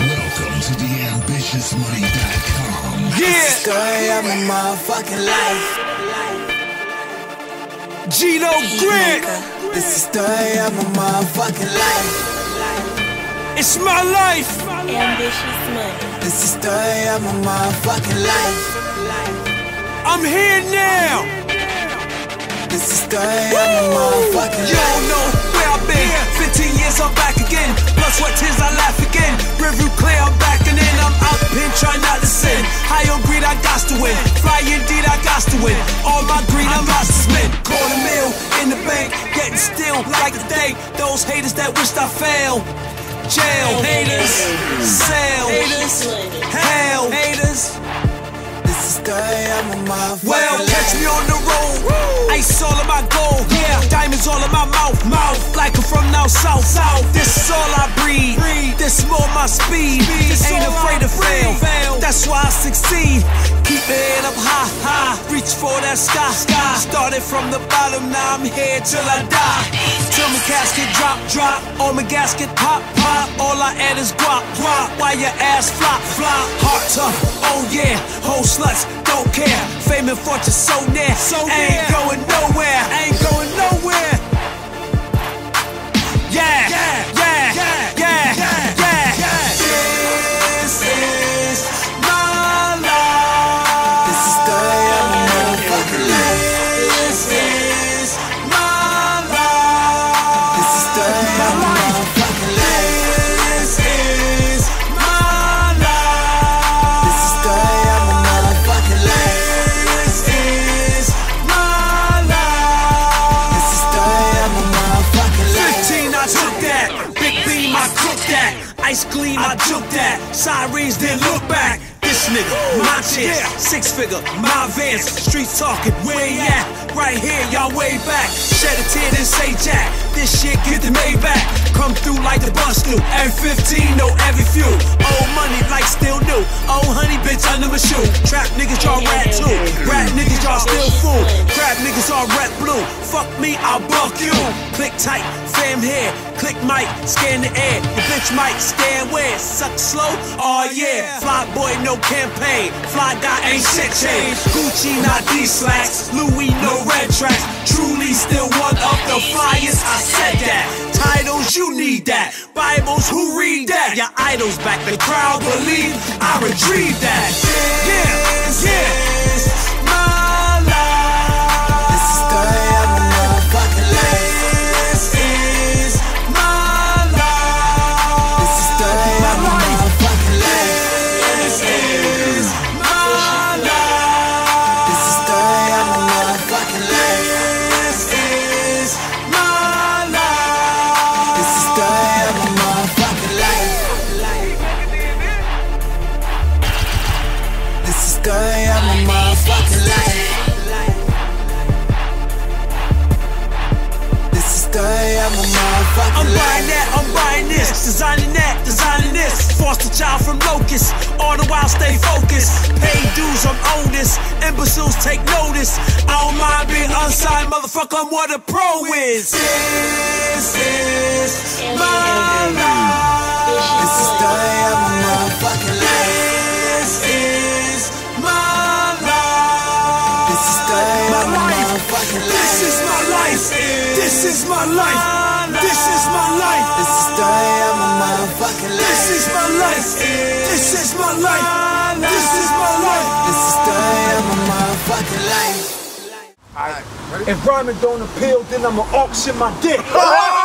Welcome to the ambitiousmoney.com. Yeah, This is the Story of my motherfucking life. Gino Grant. This is the story of my motherfucking life. It's my life. Ambitious money. This is the story of my motherfucking life. I'm here now. This is the story of my motherfucking You don't life. know where I've been. 15 years, I'm back again. Plus what tears, I laugh again. Review clear, I'm back and in. I'm out the pen, try not to sin. High on greed, I got to win. Fly indeed, I got to win. All my greed, I'm lost to spend. Call a meal in the bank, getting still like a day. Those haters that wished I failed. Jail, haters, sell, haters, hell, haters. This is the story of my motherfucking Well, catch me on the road. Ice all in my gold. Yeah, diamonds all in my mouth. Mouth like I'm from now south. South. This is all I breathe. This more my speed. Ain't afraid to fail. That's why I succeed. Keep my head up high, high. Reach for that sky, sky. Started from the bottom, now I'm here till I die. Till my casket drop, drop. All my gasket pop, pop. All I add is guap, guap. While your ass flop, flop. Heart tough, oh yeah. Whole sluts, don't care. Fame and fortune so near. So ain't Ice gleam, I took that. Sirens, then look back. This nigga, my chance, six figure, my vans, streets talking, where you at? Right here, y'all way back. Shed a tear, and say Jack. This shit get the Maybach. Come through like the bus do. M15, know every few. Old money like still new. Honey bitch under my shoe. Trap niggas, y'all rat too. Rat niggas, y'all still fool. Crab niggas, all red blue. Fuck me, I'll buck you. Click tight, fam here. Click mic, scan the air. The bitch might scan where? Suck slow? Oh yeah. Fly boy, no campaign. Fly guy ain't shit changed. Gucci, not these slacks. Louis, no red tracks. Truly still one of the flyest. I said that. You need that. Bibles, who read that? Your idols back. The crowd believe I retrieve that. Yeah. Designing that, designing this. Foster child from locust, all the while stay focused. Pay dues, I'm on this. Imbeciles take notice. I don't mind being unsigned, motherfucker. I'm what a pro is. This is my life. This is the of my motherfucking life. This is my life. This is the of my life. This is my life. This is my life. This is my life. This is the story of my motherfucking life. This is my life. This is my life. This is my life. This is the story of my motherfucking life. If rhyming don't appeal, then I'ma auction my dick.